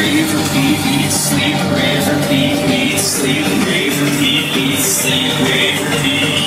rave, repeat, eat, sleep, rave, repeat, eat, sleep, rave, repeat, eat, sleep, rave, repeat.